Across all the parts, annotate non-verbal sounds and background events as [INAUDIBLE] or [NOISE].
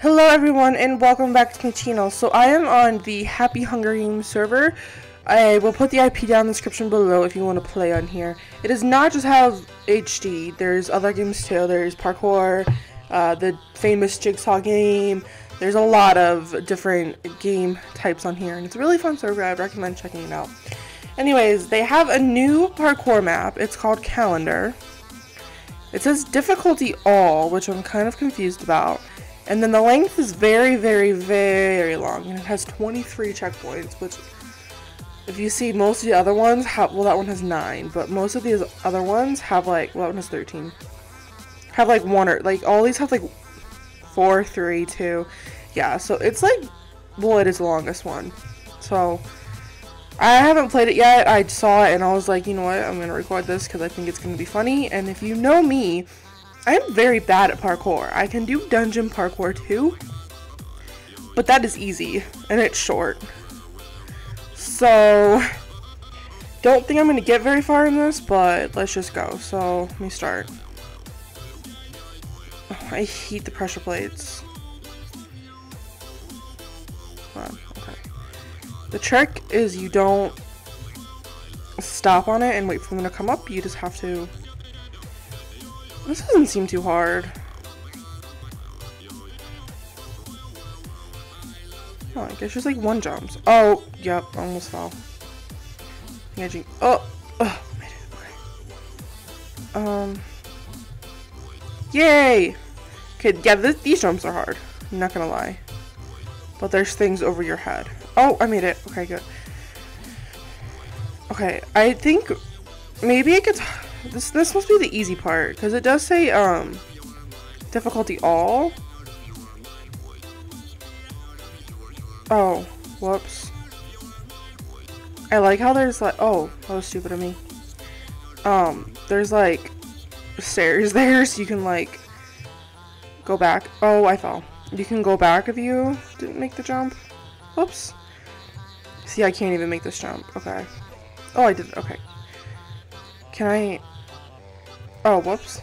Hello everyone and welcome back to my channel. So I am on the Happy Hunger Games server. I will put the IP down in the description below if you want to play on here. It does not just have HG, there's other games too. There's parkour, uh, the famous jigsaw game. There's a lot of different game types on here and it's a really fun server. I recommend checking it out. Anyways, they have a new parkour map. It's called Calendar. It says difficulty all, which I'm kind of confused about. And then the length is very, very, very long. And it has 23 checkpoints, which if you see most of the other ones have, well that one has 9, but most of these other ones have like, well that one has 13. Have like one or, like all these have like four, three, two. Yeah, so it's like, well it is the longest one. So, I haven't played it yet. I saw it and I was like, you know what, I'm going to record this because I think it's going to be funny. And if you know me, I'm very bad at parkour. I can do dungeon parkour too, but that is easy and it's short. So, don't think I'm to get very far in this, but let's just go. So, let me start. Oh, I hate the pressure plates. On, okay. The trick is you don't stop on it and wait for them to come up. You just have to this doesn't seem too hard. Oh, I guess just like one jumps. Oh, yep, almost fell. Edging. Oh, oh, made it. Okay. Um. Yay! Okay, yeah, these jumps are hard. I'm not gonna lie. But there's things over your head. Oh, I made it. Okay, good. Okay, I think maybe I gets this this must be the easy part because it does say um difficulty all. Oh, whoops. I like how there's like oh that was stupid of me. Um, there's like stairs [LAUGHS] there so you can like go back. Oh, I fell. You can go back if you didn't make the jump. Whoops. See, I can't even make this jump. Okay. Oh, I did. Okay. Can I... Oh, whoops.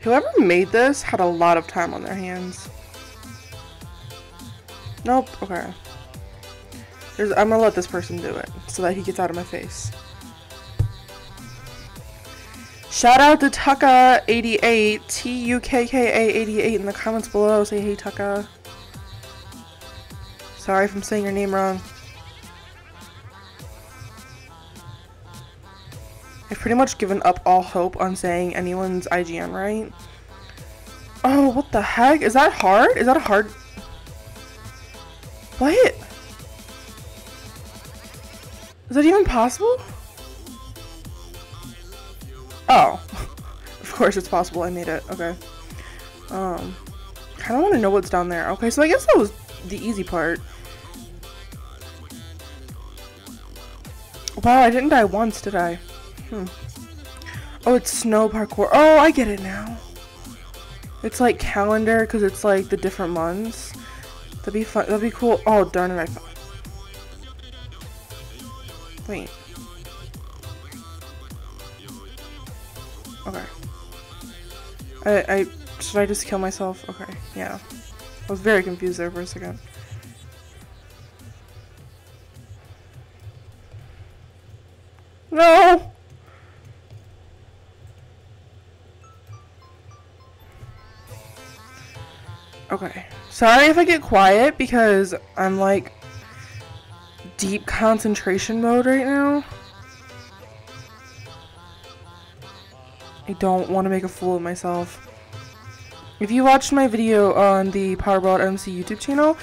Whoever made this had a lot of time on their hands. Nope, okay. There's, I'm gonna let this person do it so that he gets out of my face. Shout out to Tukka88, T-U-K-K-A-88 in the comments below. Say hey, Tukka. Sorry if I'm saying your name wrong. I've pretty much given up all hope on saying anyone's IGN right. Oh, what the heck? Is that hard? Is that a hard... What? Is that even possible? Oh. [LAUGHS] of course it's possible I made it. Okay. Um, kind of want to know what's down there. Okay, so I guess that was the easy part. Wow, I didn't die once, did I? Hmm. Oh, it's snow parkour. Oh, I get it now. It's like calendar because it's like the different months. That'd be fun. That'd be cool. Oh, darn it, I. Wait. Okay. I, I, should I just kill myself? Okay, yeah. I was very confused there for a second. No! Sorry if I get quiet because I'm like deep concentration mode right now. I don't want to make a fool of myself. If you watched my video on the Potterworld MC YouTube channel,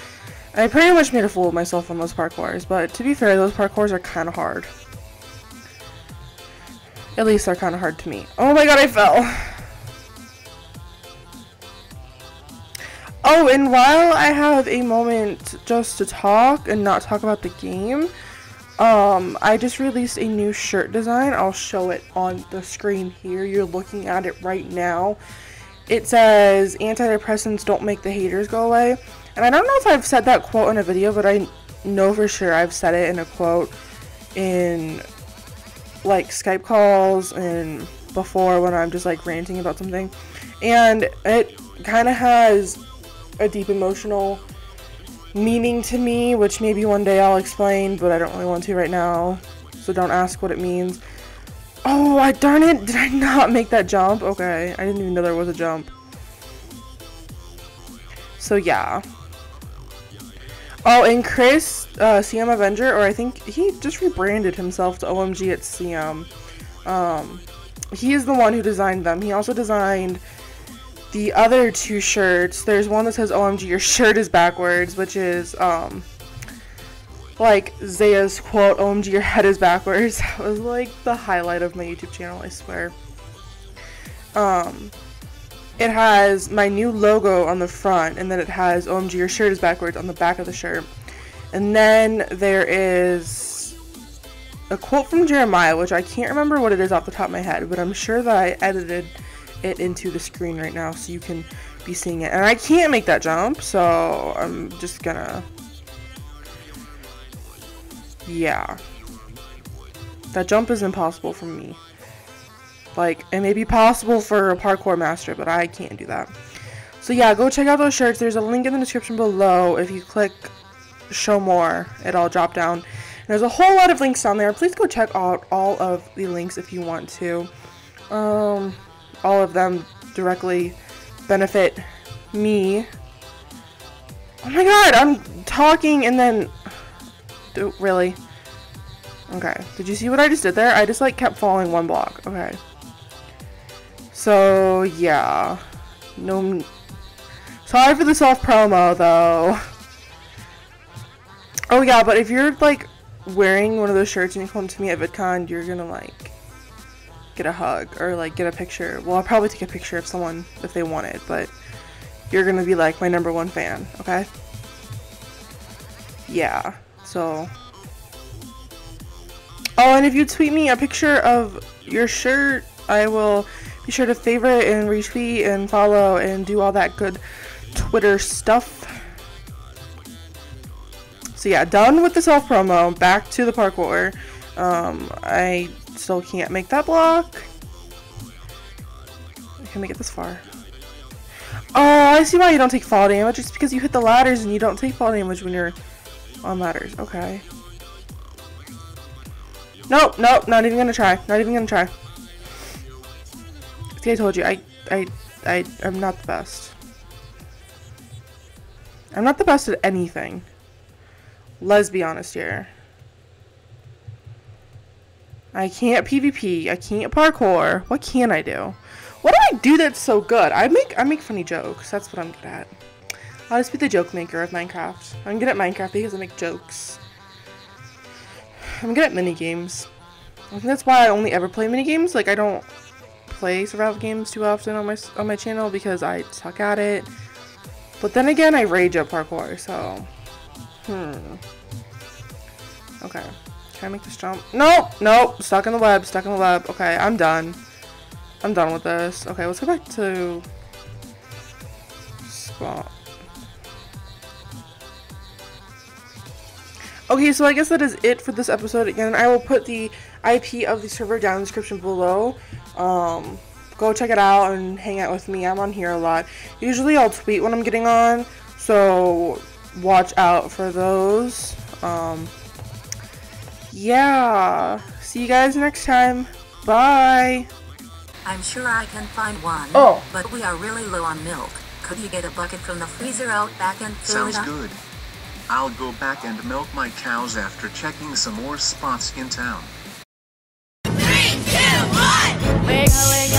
I pretty much made a fool of myself on those parkours, but to be fair, those parkours are kind of hard. At least they're kind of hard to me. Oh my god, I fell! Oh, and while I have a moment just to talk and not talk about the game, um, I just released a new shirt design. I'll show it on the screen here. You're looking at it right now. It says, antidepressants don't make the haters go away. And I don't know if I've said that quote in a video, but I know for sure I've said it in a quote in like Skype calls and before when I'm just like ranting about something. And it kind of has a deep emotional meaning to me, which maybe one day I'll explain, but I don't really want to right now. So don't ask what it means. Oh, I darn it! Did I [LAUGHS] not make that jump? Okay, I didn't even know there was a jump. So yeah. Oh, and Chris, uh, CM Avenger, or I think he just rebranded himself to OMG at CM. Um, he is the one who designed them. He also designed the other two shirts. There's one that says OMG, your shirt is backwards, which is, um, like Zaya's quote, OMG, your head is backwards. [LAUGHS] That was like the highlight of my YouTube channel, I swear. Um, it has my new logo on the front, and then it has OMG, your shirt is backwards on the back of the shirt. And then there is a quote from Jeremiah, which I can't remember what it is off the top of my head, but I'm sure that I edited it into the screen right now so you can be seeing it. And I can't make that jump, so I'm just gonna yeah. That jump is impossible for me. Like, it may be possible for a parkour master, but I can't do that. So yeah, go check out those shirts. There's a link in the description below. If you click show more, it'll drop down. And there's a whole lot of links down there. Please go check out all of the links if you want to. Um, all of them directly benefit me. Oh my god, I'm talking and then do, really? Okay. Did you see what I just did there? I just like kept falling one block. Okay. So yeah. No. Sorry for the soft promo though. Oh yeah, but if you're like wearing one of those shirts and you come to me at VidCon, you're gonna like get a hug or like get a picture. Well, I'll probably take a picture of someone if they want it, but you're gonna be like my number one fan, okay? Yeah. So. Oh, and if you tweet me a picture of your shirt, I will be sure to favorite and retweet and follow and do all that good Twitter stuff. So yeah, done with the self promo. Back to the parkour. Um, I still can't make that block. Can make it this far. Oh, I see why you don't take fall damage. It's because you hit the ladders and you don't take fall damage when you're on ladders. Okay. Nope, nope, not even gonna try. Not even gonna try. See, I told you, I, I, I, I'm not the best. I'm not the best at anything. Let's be honest here. I can't PvP. I can't parkour. What can I do? What do I do that's so good? I make I make funny jokes. That's what I'm good at. I'll just be the joke maker of Minecraft. I'm good at Minecraft because I make jokes. I'm good at mini games. I think that's why I only ever play mini games. Like I don't play survival games too often on my on my channel because I suck at it. But then again, I rage at parkour, so hmm. Okay. Can I make this jump? Nope, nope. Stuck in the web, stuck in the web. Okay, I'm done. I'm done with this. Okay, let's go back to spot. Okay, so I guess that is it for this episode. Again, I will put the IP of the server down in the description below. Um, go check it out and hang out with me. I'm on here a lot. Usually I'll tweet when I'm getting on, so watch out for those. Um, yeah. See you guys next time. Bye. I'm sure I can find one. Oh. But we are really low on milk. Could you get a bucket from the freezer out back and fill Sounds it up? good. I'll go back and milk my cows after checking some more spots in town. Three, two, one. Wiggle